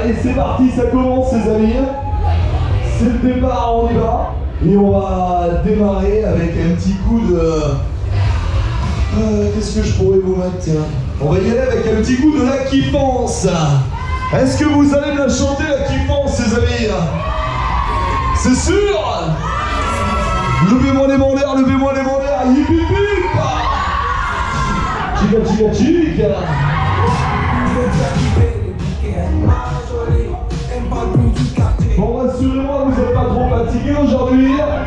Allez, c'est parti, ça commence, les amis. C'est le départ, on y va. Et on va démarrer avec un petit coup de. Euh, Qu'est-ce que je pourrais vous mettre On va y aller avec un petit coup de la kiffance. Est-ce que vous allez me la chanter la kiffance, les amis? C'est sûr? Levez-moi les mains l'air, levez-moi les mains l'air, hip Chica chica chica Deus, aleluia.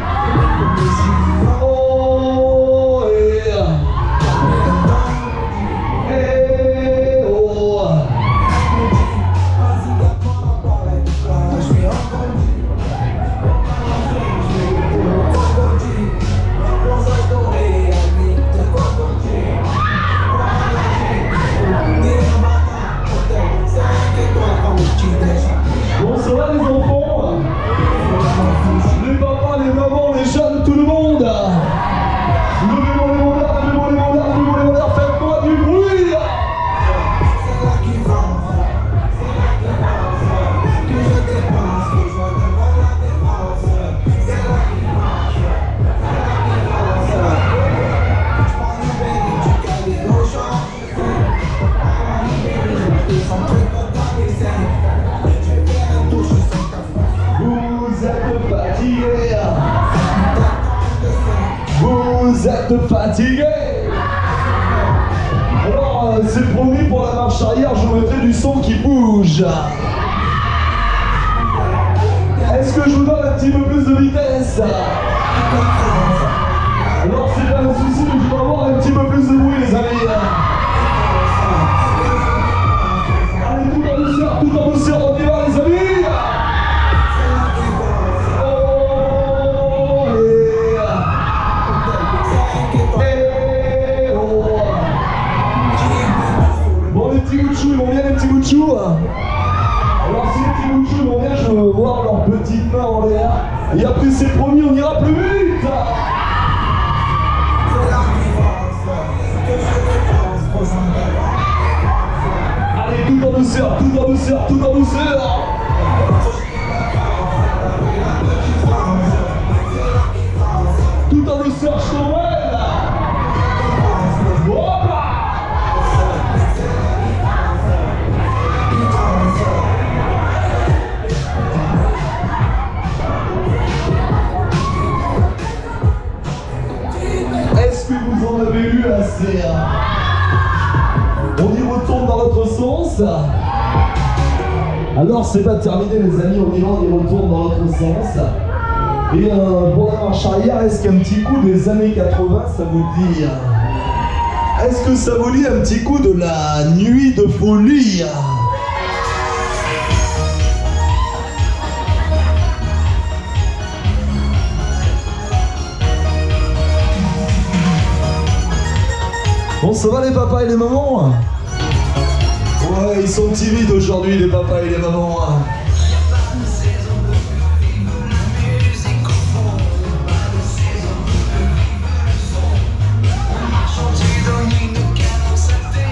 Vous êtes fatigué Alors, euh, c'est promis pour la marche arrière, je mettrai du son qui bouge. Est-ce que je vous donne un petit peu plus de vitesse? Alors, c'est pas un souci, les petits de chou Alors, si les petits chou vont bien, je veux voir leurs petites mains en l'air. Et après, c'est promis, on ira plus vite Allez, tout en douceur, tout en douceur, tout en douceur Tout en douceur, je On y retourne dans l'autre sens. Alors c'est pas terminé les amis, on y va, on y retourne dans l'autre sens. Et euh, pour la marche arrière, est-ce qu'un petit coup des années 80 ça vous dit hein Est-ce que ça vous dit un petit coup de la nuit de folie? Les papas et les mamans. Ouais, ils sont timides aujourd'hui, les papas et les mamans.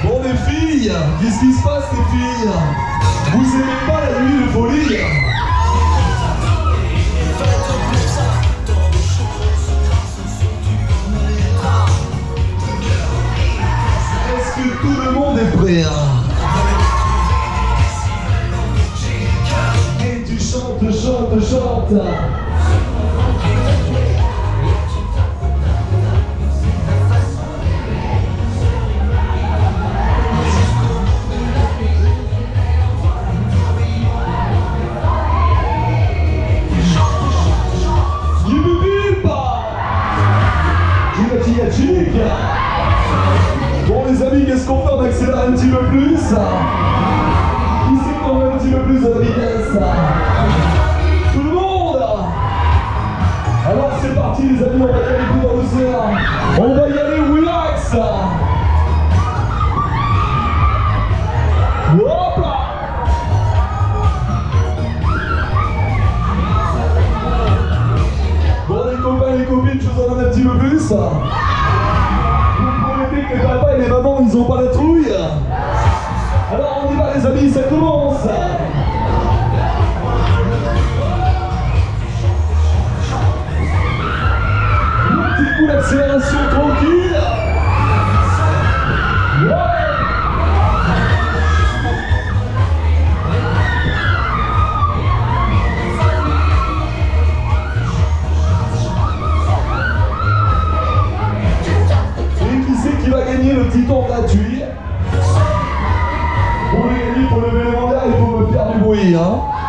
Bon, les filles, qu'est-ce qui se passe, les filles? Vous aimez pas la nuit de folie? Chica, chica Bon les amis, qu'est-ce qu'on fait On accélère un petit peu plus les amis, on va y aller l'océan On va y aller relax Hop Bon les copains, les copines, je vous en donne un petit peu plus. Vous promettez que les papas et les mamans, ils ont pas la trouille. Alors on y va les amis, ça commence Accélération tranquille. Ouais. Et qui c'est qui va gagner le petit tour gratuit Pour le gagner, pour lever les il faut me faire du bruit. Hein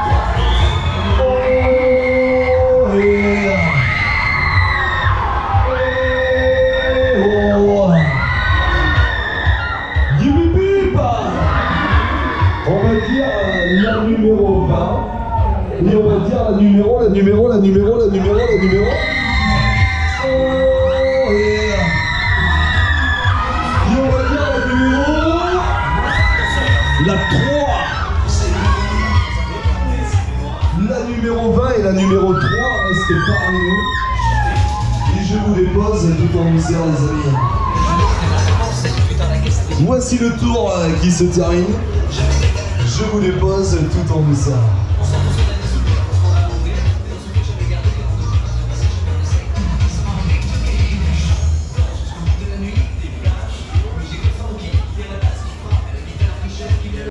numéro, la numéro, la numéro, la numéro, la numéro. Oh yeah. Et on va dire la numéro. La 3. La numéro 20 et la numéro 3 restent parmi nous. Et je vous les pose tout en douceur, les amis. Voici le tour euh, qui se termine. Je vous les pose tout en douceur.